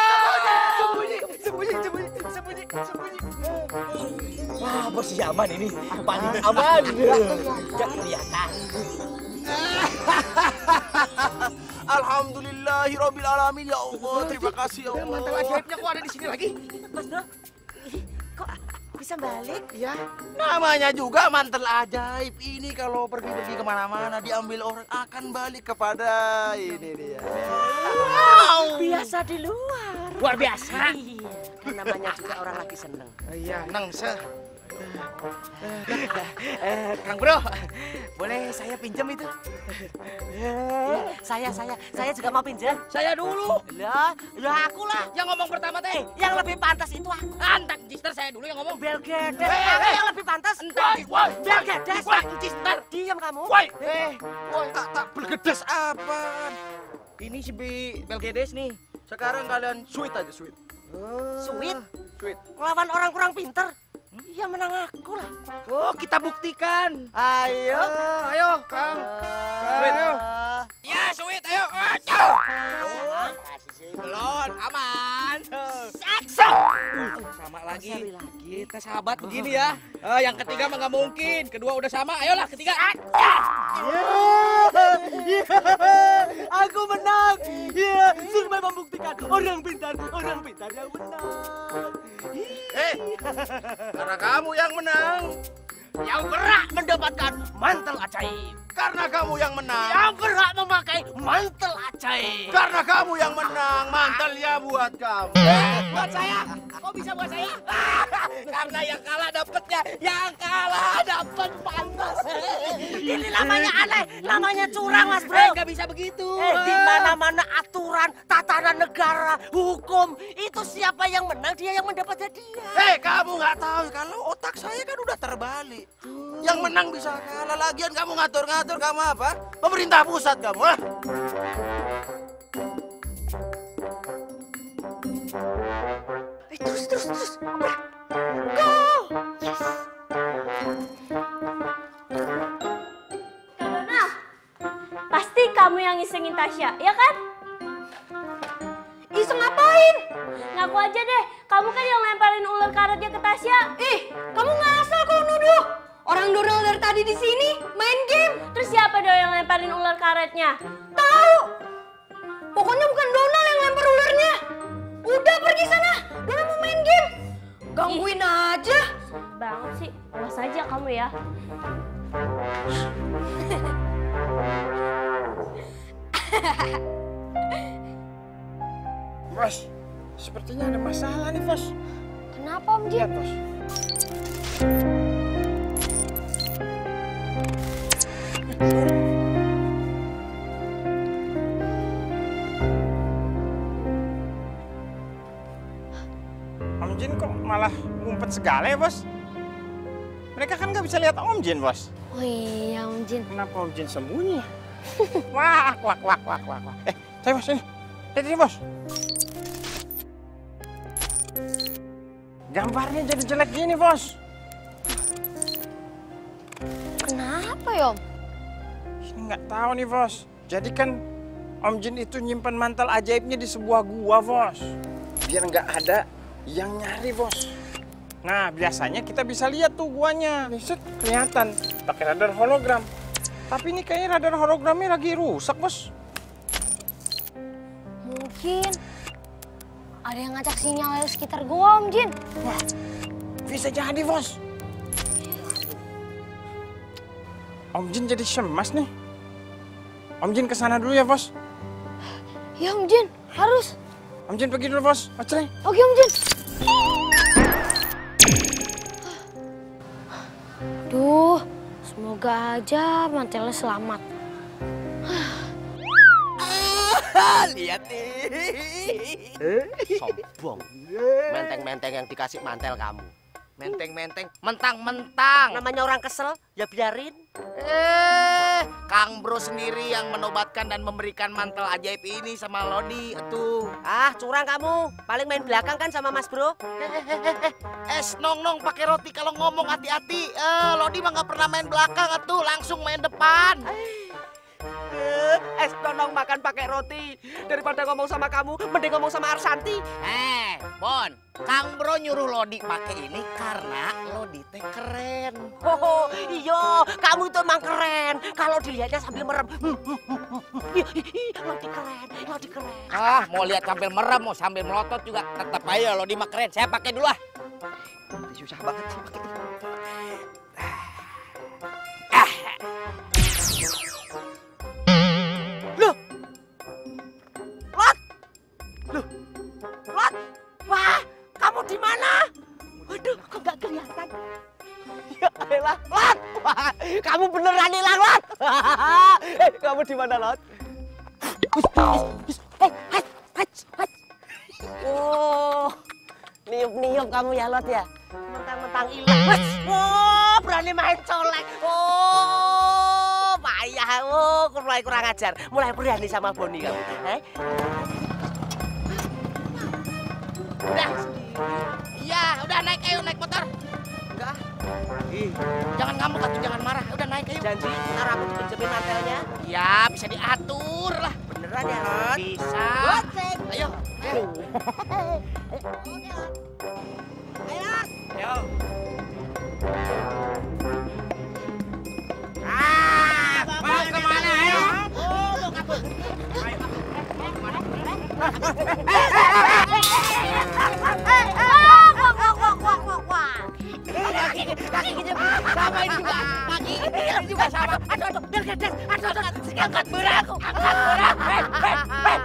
[SPEAKER 1] Sembunyi, sembunyi, sembunyi, sembunyi, sembunyi. Wah, bos Yaman ini paling aman. Gak kelihatan.
[SPEAKER 2] Alhamdulillahirabbil alamin ya Allah. Terima kasih ya Allah.
[SPEAKER 1] Mantel ajaibnya kok ada di sini lagi?
[SPEAKER 9] Mas Bro, bisa balik?
[SPEAKER 2] Ya, namanya juga mantel ajaib. Ini kalau pergi-pergi ke mana-mana diambil orang akan balik kepada ini dia.
[SPEAKER 9] Biasa di luar.
[SPEAKER 1] Luar biasa.
[SPEAKER 9] Iya, kan namanya juga orang lagi seneng.
[SPEAKER 1] Iya, nang se. Eh, Kang Bro, boleh saya pinjam itu?
[SPEAKER 9] Iya, saya, saya, saya juga mau pinjam.
[SPEAKER 1] Saya dulu.
[SPEAKER 9] Lah, lah aku lah.
[SPEAKER 1] Yang ngomong pertama teh.
[SPEAKER 9] Yang lebih pantas itu aku.
[SPEAKER 1] Antak Jister saya dulu yang ngomong.
[SPEAKER 9] Bel Gedes. Aku
[SPEAKER 1] eh.
[SPEAKER 9] yang lebih pantas.
[SPEAKER 1] Woi, woi,
[SPEAKER 9] Bel Gedes.
[SPEAKER 1] Woi, Jister.
[SPEAKER 9] Diam kamu.
[SPEAKER 1] Woi, eh,
[SPEAKER 2] Woi, tak tak bergedes apa?
[SPEAKER 1] ini si Bi Belgedes nih.
[SPEAKER 2] Sekarang kalian sweet aja sweet.
[SPEAKER 9] Sweet.
[SPEAKER 2] Sweet.
[SPEAKER 9] Ngelawan orang kurang pinter. Iya menang aku lah.
[SPEAKER 1] Oh, kita buktikan.
[SPEAKER 9] Ayo.
[SPEAKER 1] Eh, ayo, Kang.
[SPEAKER 2] Sweet.
[SPEAKER 1] Ayo. Ya, sweet, ayo. Ayo. Belum, aman. Saksa. Sama lagi. Kita sahabat begini ya. Eh, yang ketiga mah nggak mungkin. Kedua udah sama. Ayolah, ketiga.
[SPEAKER 7] Aku menang. Iya, supaya membuktikan orang pintar, orang pintar yang menang.
[SPEAKER 2] Eh, karena kamu yang menang.
[SPEAKER 1] Yang berhak mendapatkan mantel ajaib.
[SPEAKER 2] Karena kamu yang menang.
[SPEAKER 1] Yang berhak memakai mantel ajaib.
[SPEAKER 2] Karena kamu yang menang. Mantelnya buat kamu.
[SPEAKER 1] Buat saya. Kok bisa buat saya? Karena yang kalah dapatnya. Yang kalah
[SPEAKER 9] namanya aneh, namanya curang Mas Bro.
[SPEAKER 1] Eh, nggak bisa begitu.
[SPEAKER 9] Eh, di mana-mana aturan, tatanan negara, hukum, itu siapa yang menang dia yang mendapat hadiah.
[SPEAKER 2] Eh, kamu nggak tahu kalau otak saya kan udah terbalik. Yang menang bisa kalah. Lagian kamu ngatur-ngatur kamu apa? Pemerintah pusat kamu, ah?
[SPEAKER 9] Eh, terus, terus, terus.
[SPEAKER 10] Dona, pasti kamu yang isengin Tasya, ya kan?
[SPEAKER 3] Iseng ngapain?
[SPEAKER 10] Ngaku aja deh, kamu kan yang lemparin ular karetnya ke Tasya.
[SPEAKER 3] Ih, kamu ngasal kalau nuduh. Orang Donald dari tadi di sini main game.
[SPEAKER 10] Terus siapa dong yang lemparin ular karetnya?
[SPEAKER 3] Tahu? Pokoknya bukan Donald yang lempar ularnya. Udah pergi sana. Donald mau main game. Gangguin aja.
[SPEAKER 10] Banget sih, awas aja kamu ya.
[SPEAKER 5] Bos, sepertinya ada masalah nih, Bos.
[SPEAKER 3] Kenapa Om Jin?
[SPEAKER 5] Lihat, Bos. Om Jin kok malah ngumpet segala ya, Bos? Mereka kan nggak bisa lihat Om Jin, Bos.
[SPEAKER 3] Oh iya Om Jin.
[SPEAKER 5] Kenapa Om Jin sembunyi? wah, wah, wah, wah, wah, wah. Eh, saya Bos ini. Lihat ini, Bos. Gambarnya jadi jelek gini, Bos.
[SPEAKER 3] Kenapa ya Om?
[SPEAKER 5] Ini nggak tahu nih, Bos. Jadi kan Om Jin itu nyimpan mantel ajaibnya di sebuah gua, Bos. Biar nggak ada yang nyari, Bos. Nah, biasanya kita bisa lihat tuh guanya. Nih, set, kelihatan. Pakai radar hologram. Tapi ini kayaknya radar hologramnya lagi rusak, Bos.
[SPEAKER 3] Mungkin ada yang ngacak sinyal dari sekitar gua Om Jin.
[SPEAKER 5] Wah, bisa jadi, Bos. Om Jin jadi cemas nih. Om Jin ke sana dulu ya, Bos.
[SPEAKER 3] Ya Om Jin, harus.
[SPEAKER 5] Om Jin pergi dulu, Bos. Ocre.
[SPEAKER 3] Oke Om Jin. Duh, semoga aja mantelnya selamat.
[SPEAKER 1] Lihat nih.
[SPEAKER 7] Sombong. Menteng-menteng yang dikasih mantel kamu.
[SPEAKER 1] Menteng-menteng, mentang-mentang.
[SPEAKER 7] Namanya orang kesel, ya biarin.
[SPEAKER 1] Eh, Kang Bro sendiri yang menobatkan dan memberikan mantel ajaib ini sama Lodi tuh.
[SPEAKER 7] Ah, curang kamu. Paling main belakang kan sama Mas Bro.
[SPEAKER 1] Eh, nong nong pakai roti kalau ngomong hati-hati. Eh, Lodi mah nggak pernah main belakang tuh, langsung main depan.
[SPEAKER 7] Eh, Es nonong makan pakai roti. Daripada ngomong sama kamu, mending ngomong sama Arsanti.
[SPEAKER 1] Eh, Bon, Kang Bro nyuruh Lodi pakai ini karena Lodi teh keren.
[SPEAKER 7] Oh, iya, kamu itu emang keren. Kalau dilihatnya sambil merem. Lodi keren, Lodi keren.
[SPEAKER 1] Ah, mau lihat sambil merem, mau sambil melotot juga tetap aja Lodi mah keren. Saya pakai dulu ah.
[SPEAKER 7] Susah banget sih pakai kamu di mana, Lot? Eh. Oh, niup-niup kamu ya, Lot ya? Mentang-mentang hilang. Wes, oh, berani main colek. Oh, payah. Oh, mulai kurang ajar. Mulai berani sama Boni kamu. Eh?
[SPEAKER 1] Udah. Iya, udah naik ayo naik motor.
[SPEAKER 7] Enggak.
[SPEAKER 1] Ih, jangan ngamuk atuh, jangan marah. Naik ayo.
[SPEAKER 7] Janji, ntar aku dipinjemin mantelnya.
[SPEAKER 1] Ya, bisa diatur lah.
[SPEAKER 7] Beneran ya, Lot?
[SPEAKER 1] Bisa.
[SPEAKER 7] Goceng.
[SPEAKER 1] Ayo. Ayo. Ayo. Ah, mau ke mana ayo? Oh, mau kabur. Kaki, juga sama. Aduh, aduh, der, der, der. aduh, aduh, angkat berat aku, angkat berat. Hei, hei, hei.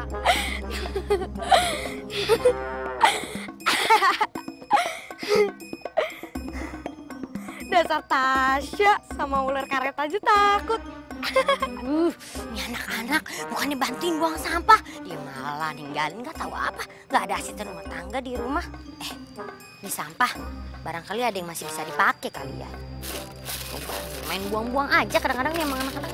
[SPEAKER 3] Dasar Tasya sama ular karet aja takut.
[SPEAKER 12] Uh, ini anak-anak bukannya bantuin buang sampah, dia malah ninggalin nggak tahu apa. Nggak ada asisten rumah tangga di rumah. Eh, ini sampah. Barangkali ada yang masih bisa dipakai kali ya main buang-buang aja kadang-kadang nih emang anak-anak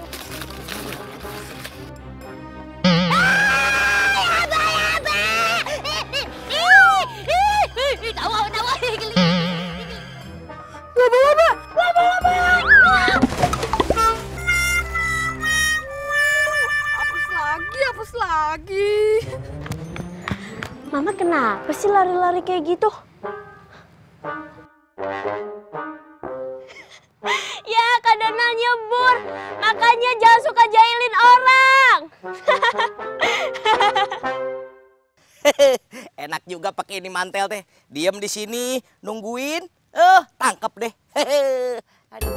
[SPEAKER 7] Mama
[SPEAKER 10] kenapa sih lari-lari kayak gitu?
[SPEAKER 1] Juga pakai ini mantel teh. Diam di sini, nungguin. Eh, tangkep deh. Aduh.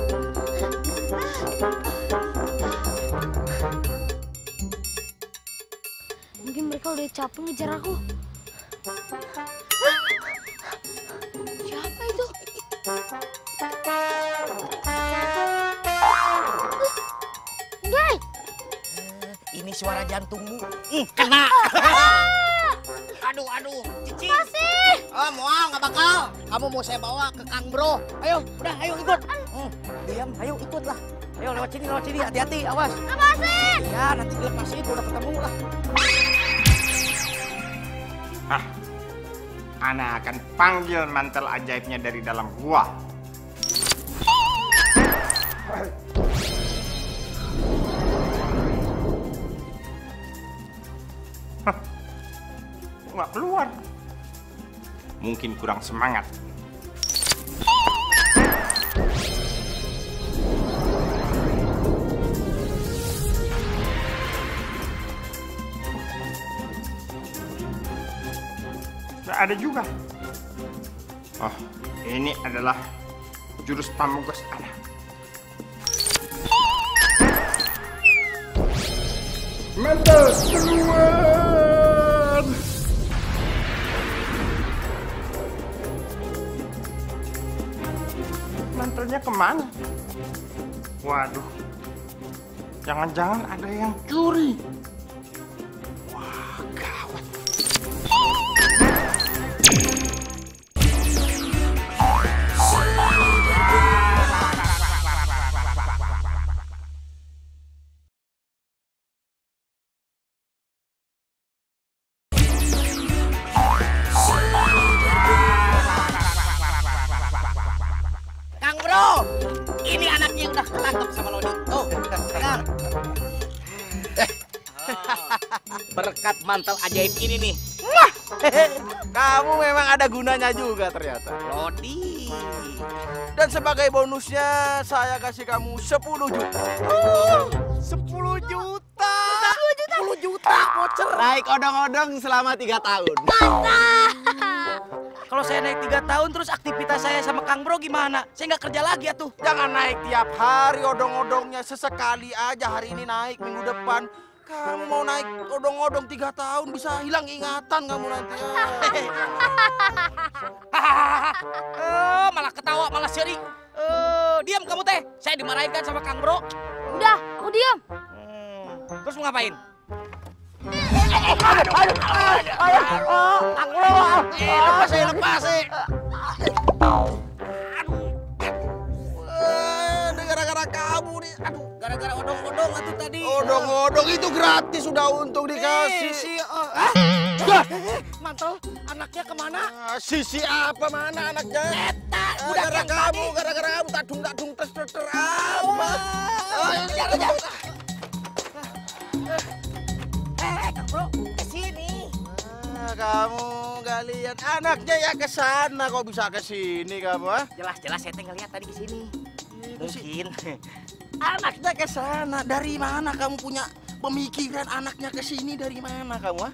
[SPEAKER 3] Mungkin mereka udah capek ngejar aku. Siapa itu? Guys,
[SPEAKER 1] Ini suara jantungmu. Ih, kena. aduh, aduh. Cici.
[SPEAKER 3] Masih.
[SPEAKER 1] Oh, mau nggak bakal. Kamu mau saya bawa ke Kang Bro. Ayo, udah, ayo ikut. Hmm, diam, ayo ikutlah. Ayo lewat sini, lewat sini. Hati-hati, awas.
[SPEAKER 3] lepasin.
[SPEAKER 1] Ya, nanti dilepasin udah ketemu lah.
[SPEAKER 5] Ah, Ana akan panggil mantel ajaibnya dari dalam gua. nggak keluar. Mungkin kurang semangat. Nggak ada juga. Oh, ini adalah jurus pamungkas Ana. Mantel keluar! Mantelnya ke mana? Waduh, jangan-jangan ada yang curi.
[SPEAKER 1] Mantel ajaib ini nih.
[SPEAKER 2] Kamu memang ada gunanya juga ternyata.
[SPEAKER 1] Lodi.
[SPEAKER 2] Dan sebagai bonusnya saya kasih kamu 10 juta.
[SPEAKER 1] 10 juta. 10 juta voucher.
[SPEAKER 2] Naik odong-odong selama 3 tahun.
[SPEAKER 1] Kalau saya naik 3 tahun terus aktivitas saya sama Kang Bro gimana? Saya nggak kerja lagi ya tuh.
[SPEAKER 2] Jangan naik tiap hari odong-odongnya sesekali aja hari ini naik minggu depan. Kamu mau naik odong-odong 3 tahun bisa hilang ingatan kamu nanti.
[SPEAKER 1] Eh, malah ketawa, malah seri. Eh, diam kamu teh. Saya dimarahin kan sama Kang Bro.
[SPEAKER 3] Udah, aku diam.
[SPEAKER 1] Terus mau ngapain?
[SPEAKER 2] Kang Bro, eh, lepas saya lepas eh. Eh, Gara-gara
[SPEAKER 1] odong-odong itu tadi.
[SPEAKER 2] odong-odong itu gratis sudah untung dikasih.
[SPEAKER 1] Eh, si, oh,
[SPEAKER 2] Ah,
[SPEAKER 1] ah, mantel anaknya ke mana?
[SPEAKER 2] Ah, Sisi apa mana anaknya?
[SPEAKER 1] Eta,
[SPEAKER 2] Ah,
[SPEAKER 1] budak
[SPEAKER 2] gara kamu, gara-gara kamu tadung tadung tes tes tes apa? Ah,
[SPEAKER 1] Kejar, kejar. Eh, Bro, ke sini.
[SPEAKER 2] Ah, kamu nggak lihat anaknya ya ke sana kok bisa ke sini kamu?
[SPEAKER 1] Jelas-jelas saya teh ngeliat tadi ke sini. Mungkin.
[SPEAKER 2] Anaknya ke sana dari mana kamu punya pemikiran anaknya ke sini dari mana kamu ah?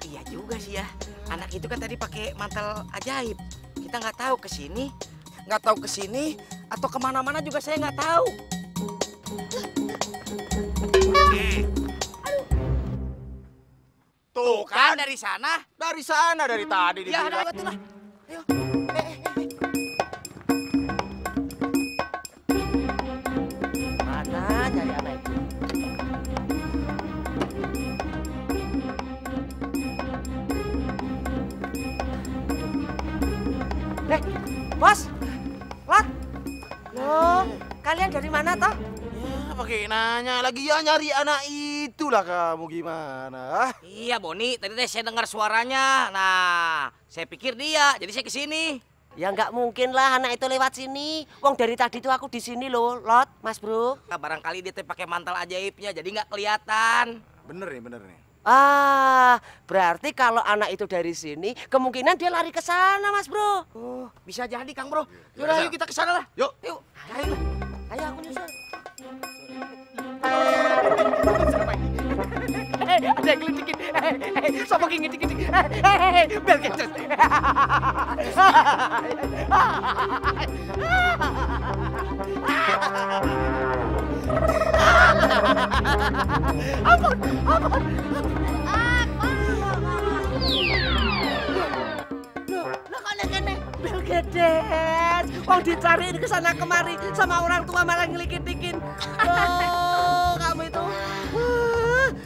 [SPEAKER 1] Iya juga sih ya. Anak itu kan tadi pakai mantel ajaib. Kita nggak tahu ke sini, nggak tahu ke sini atau ke mana-mana juga saya nggak tahu.
[SPEAKER 2] Tuh
[SPEAKER 1] Kan dari sana.
[SPEAKER 2] dari sana dari tadi
[SPEAKER 1] Ya, ada lewat lah. Ayo. Eh, eh,
[SPEAKER 9] bos, Lot, loh, kalian dari mana toh?
[SPEAKER 2] Ya, pakai nanya lagi ya nyari anak itulah kamu gimana? ah?
[SPEAKER 1] Iya Boni, tadi teh saya dengar suaranya. Nah, saya pikir dia, jadi saya ke sini.
[SPEAKER 9] Ya nggak mungkin lah anak itu lewat sini. Wong dari tadi tuh aku di sini loh, Lot, Mas Bro.
[SPEAKER 1] Nah, barangkali dia teh pakai mantel ajaibnya, jadi nggak kelihatan.
[SPEAKER 2] Bener nih, bener nih.
[SPEAKER 7] Ah, berarti kalau anak itu dari sini, kemungkinan dia lari ke sana, Mas Bro.
[SPEAKER 1] Oh, bisa jadi Kang Bro. Yaudah, ayo kita ke sana lah.
[SPEAKER 2] Yuk.
[SPEAKER 1] Yuk. Ayo.
[SPEAKER 7] Ayo aku nyusul.
[SPEAKER 1] Eh, ada yang ngelidikin? Eh, eh, eh, Bel. Ampun, ampun.
[SPEAKER 7] Gedes. Wong dicariin ke sana kemari sama orang tua malah ngelikitin. Oh, kamu itu.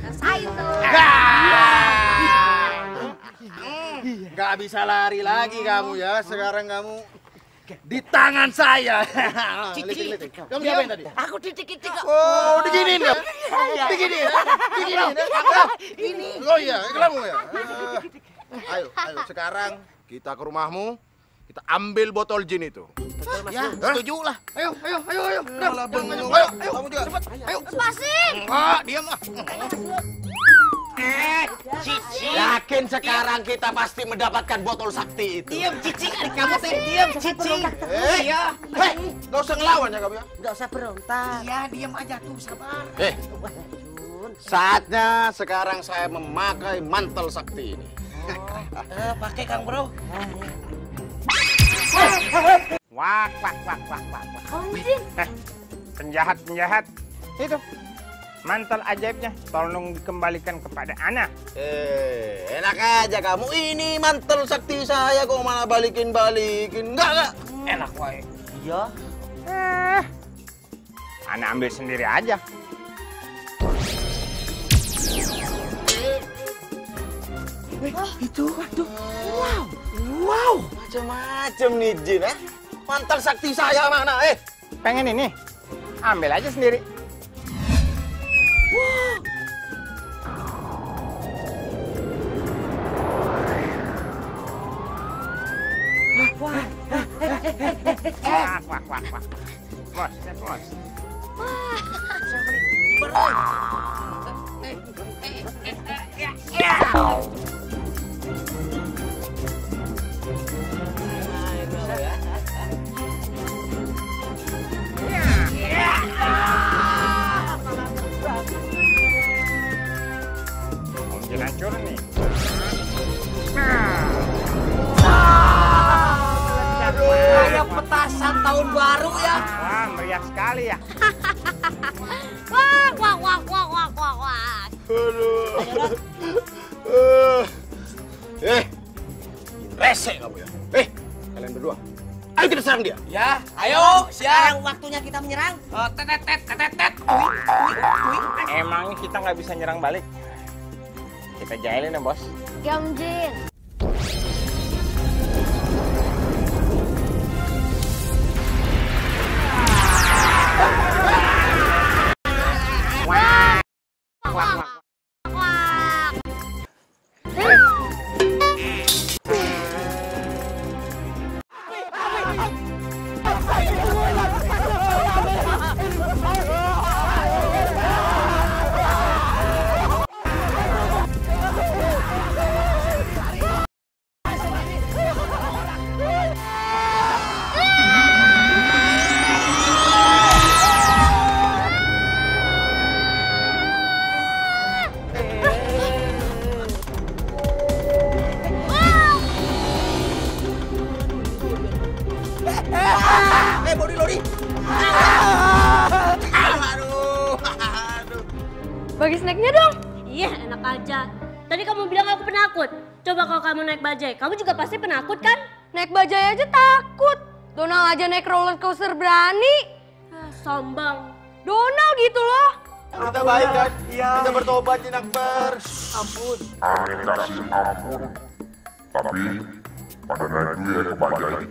[SPEAKER 3] Rasain tuh.
[SPEAKER 2] Gak bisa lari lagi kamu ya. Sekarang kamu di tangan saya.
[SPEAKER 7] Cici.
[SPEAKER 2] Kamu diapain tadi?
[SPEAKER 7] Aku kok.
[SPEAKER 2] Oh, diginiin ya?
[SPEAKER 7] Iya.
[SPEAKER 2] Diginiin ya? Diginiin ya?
[SPEAKER 7] Ini.
[SPEAKER 2] Oh iya, kamu ya? Ayo, ayo sekarang kita ke rumahmu. Kita ambil botol jin itu.
[SPEAKER 1] Ya, setuju lah. Ayo, ayo, ayo, ayo. Udah,
[SPEAKER 2] Malah
[SPEAKER 1] jangan
[SPEAKER 2] bengong.
[SPEAKER 1] banyak.
[SPEAKER 2] Ayo, kamu juga.
[SPEAKER 1] Cepat, ayo.
[SPEAKER 3] Lepasin.
[SPEAKER 2] Ah, diam ah.
[SPEAKER 1] Eh, Cici.
[SPEAKER 2] Yakin sekarang kita pasti mendapatkan botol sakti itu.
[SPEAKER 1] Diam, Cici. Adik kamu teh diam, Cici.
[SPEAKER 2] Eh,
[SPEAKER 1] Iya.
[SPEAKER 2] Hei, gak usah ngelawan ya kamu ya.
[SPEAKER 7] Enggak usah berontak.
[SPEAKER 1] Iya, diam aja tuh, sabar.
[SPEAKER 2] Eh, saatnya sekarang saya memakai mantel sakti ini.
[SPEAKER 1] Eh, pakai Kang Bro.
[SPEAKER 5] Wak, wak, wak, wak, wak.
[SPEAKER 3] Jin.
[SPEAKER 5] Eh, penjahat, penjahat. Itu, mantel ajaibnya. Tolong dikembalikan kepada anak.
[SPEAKER 2] Eh, enak aja kamu. Ini mantel sakti saya kok malah balikin-balikin. Enggak, enggak.
[SPEAKER 5] Enak, wae.
[SPEAKER 7] Iya.
[SPEAKER 5] Eh, anak ambil sendiri aja.
[SPEAKER 2] Itu, waduh. Wow. Wow. Macam-macam nih Jin, eh. Mantel sakti saya mana, eh?
[SPEAKER 5] Pengen ini? Ambil aja sendiri. Wak, wak, wak, wak. Bos, bos. Jin hancur nih.
[SPEAKER 1] Kayak petasan tahun baru ya.
[SPEAKER 5] Wah, meriah sekali ya.
[SPEAKER 3] Wah, wah, wah, wah, wah, wah, wah.
[SPEAKER 2] Aduh. Eh. Rese kamu ya. Eh, kalian berdua. Ayo kita serang dia.
[SPEAKER 1] Ya, ayo,
[SPEAKER 7] Sekarang
[SPEAKER 1] siap.
[SPEAKER 7] waktunya kita menyerang.
[SPEAKER 1] Oh, tet, tet, tet, tet, tet.
[SPEAKER 5] Emangnya kita nggak bisa nyerang balik? Kita jailin ya, bos.
[SPEAKER 3] Ya berani.
[SPEAKER 10] Ah, sombong.
[SPEAKER 3] Donald gitu loh.
[SPEAKER 2] Kita baik kan? Iya. Kita bertobat, Jin Akbar. Ampun.
[SPEAKER 14] Angin kasih ampun, tapi pada naik dulu ya ke bajai.